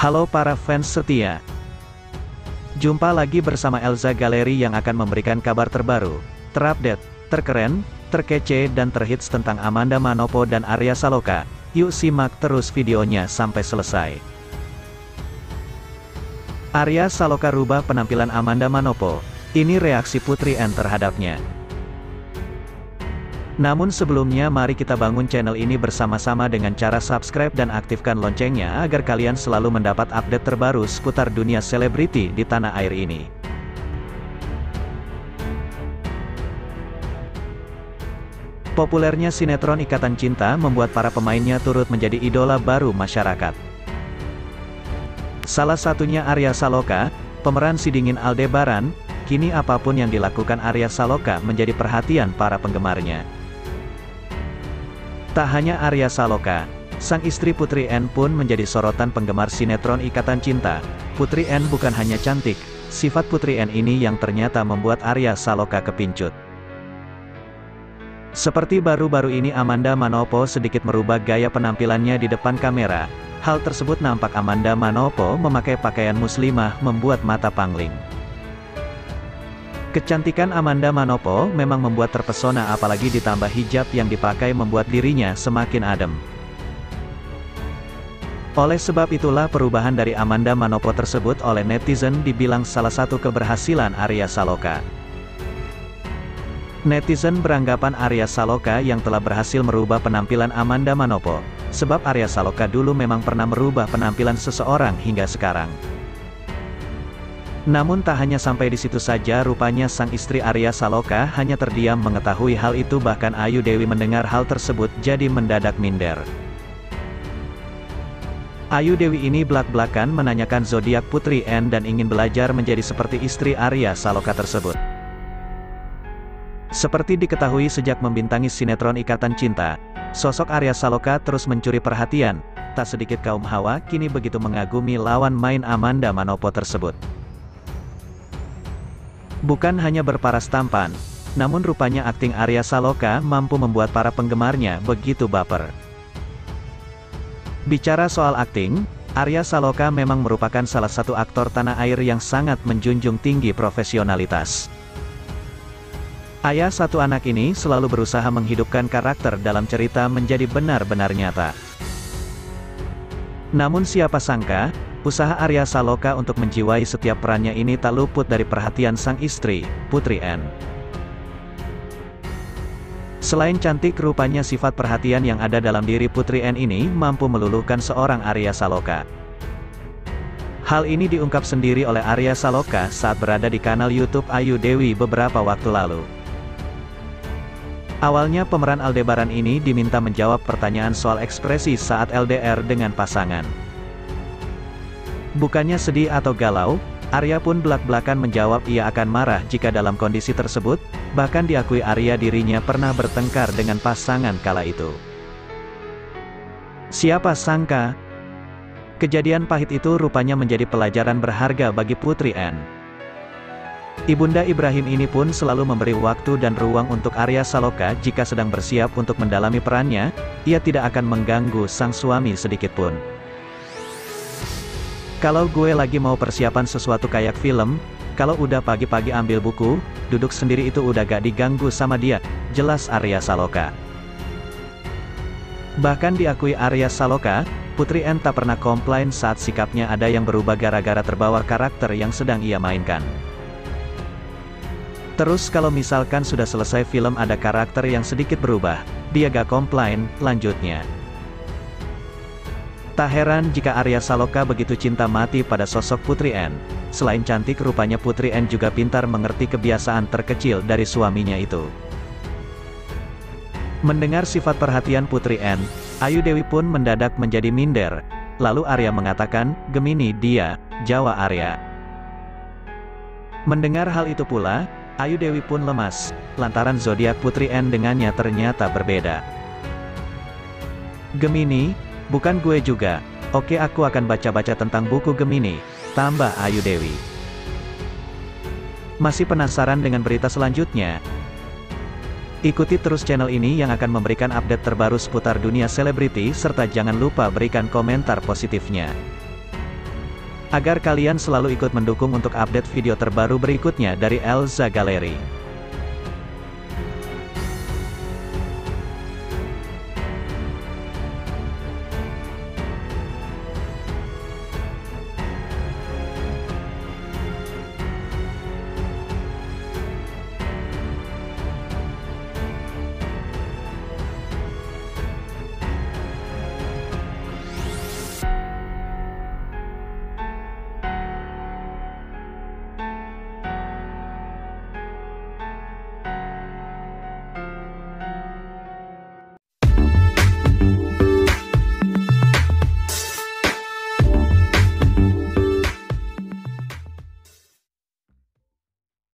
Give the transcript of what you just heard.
Halo para fans setia. Jumpa lagi bersama Elza Galeri yang akan memberikan kabar terbaru, terupdate, terkeren, terkece dan terhits tentang Amanda Manopo dan Arya Saloka. Yuk simak terus videonya sampai selesai. Arya Saloka rubah penampilan Amanda Manopo. Ini reaksi Putri N terhadapnya. Namun sebelumnya mari kita bangun channel ini bersama-sama dengan cara subscribe dan aktifkan loncengnya agar kalian selalu mendapat update terbaru seputar dunia selebriti di tanah air ini. Populernya sinetron Ikatan Cinta membuat para pemainnya turut menjadi idola baru masyarakat. Salah satunya Arya Saloka, pemeran si dingin Aldebaran, kini apa pun yang dilakukan Arya Saloka menjadi perhatian para penggemarnya. Tak hanya Arya Saloka, sang istri Putri N pun menjadi sorotan penggemar sinetron Ikatan Cinta. Putri N bukan hanya cantik, sifat Putri N ini yang ternyata membuat Arya Saloka kepincut. Seperti baru-baru ini Amanda Manopo sedikit merubah gaya penampilannya di depan kamera. Hal tersebut nampak Amanda Manopo memakai pakaian muslimah membuat mata pangling. Kecantikan Amanda Manopo memang membuat terpesona apalagi ditambah hijab yang dipakai membuat dirinya semakin adem. Oleh sebab itulah perubahan dari Amanda Manopo tersebut oleh netizen dibilang salah satu keberhasilan Arya Saloka. Netizen beranggapan Arya Saloka yang telah berhasil merubah penampilan Amanda Manopo, sebab Arya Saloka dulu memang pernah merubah penampilan seseorang hingga sekarang. Namun tak hanya sampai di situ saja rupanya sang istri Arya Saloka hanya terdiam mengetahui hal itu bahkan Ayu Dewi mendengar hal tersebut jadi mendadak minder. Ayu Dewi ini belak-belakan menanyakan zodiak Putri N dan ingin belajar menjadi seperti istri Arya Saloka tersebut. Seperti diketahui sejak membintangi sinetron Ikatan Cinta, sosok Arya Saloka terus mencuri perhatian, tak sedikit kaum hawa kini begitu mengagumi lawan main Amanda Manopo tersebut. Bukan hanya berparas tampan, namun rupanya akting Arya Saloka mampu membuat para penggemarnya begitu baper. Bicara soal akting, Arya Saloka memang merupakan salah satu aktor tanah air yang sangat menjunjung tinggi profesionalitas. Ayah satu anak ini selalu berusaha menghidupkan karakter dalam cerita menjadi benar-benar nyata. Namun siapa sangka, Usaha Arya Saloka untuk menjiwai setiap perannya ini tak luput dari perhatian sang istri, Putri N. Selain cantik rupanya sifat perhatian yang ada dalam diri Putri N ini mampu meluluhkan seorang Arya Saloka. Hal ini diungkap sendiri oleh Arya Saloka saat berada di kanal YouTube Ayu Dewi beberapa waktu lalu. Awalnya pemeran Aldebaran ini diminta menjawab pertanyaan soal ekspresi saat LDR dengan pasangan. Bukannya sedih atau galau, Arya pun belak-belakan menjawab ia akan marah jika dalam kondisi tersebut, bahkan diakui Arya dirinya pernah bertengkar dengan pasangan kala itu. Siapa sangka? Kejadian pahit itu rupanya menjadi pelajaran berharga bagi Putri N. Ibunda Ibrahim ini pun selalu memberi waktu dan ruang untuk Arya Saloka jika sedang bersiap untuk mendalami perannya, ia tidak akan mengganggu sang suami sedikitpun. Kalau gue lagi mau persiapan sesuatu kayak film, kalau udah pagi-pagi ambil buku, duduk sendiri itu udah gak diganggu sama dia, jelas Arya Saloka. Bahkan diakui Arya Saloka, Putri N tak pernah komplain saat sikapnya ada yang berubah gara-gara terbawa karakter yang sedang ia mainkan. Terus kalau misalkan sudah selesai film ada karakter yang sedikit berubah, dia gak komplain, lanjutnya. Tak heran jika Arya Saloka begitu cinta mati pada sosok Putri N. Selain cantik rupanya Putri N juga pintar mengerti kebiasaan terkecil dari suaminya itu. Mendengar sifat perhatian Putri N, Ayu Dewi pun mendadak menjadi minder. Lalu Arya mengatakan, Gemini dia, Jawa Arya. Mendengar hal itu pula, Ayu Dewi pun lemas, lantaran zodiak Putri N dengannya ternyata berbeda. Gemini, Bukan gue juga. Oke aku akan baca-baca tentang buku Gemini. Tambah Ayu Dewi. Masih penasaran dengan berita selanjutnya? Ikuti terus channel ini yang akan memberikan update terbaru seputar dunia selebriti serta jangan lupa berikan komentar positifnya. Agar kalian selalu ikut mendukung untuk update video terbaru berikutnya dari Elza Gallery.